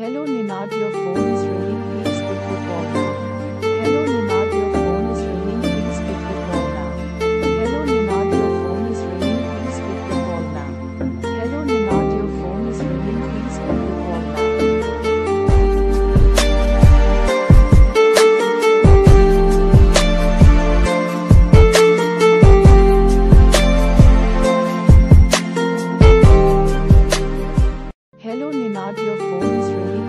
Hello Ninad your phone have your phone is ringing.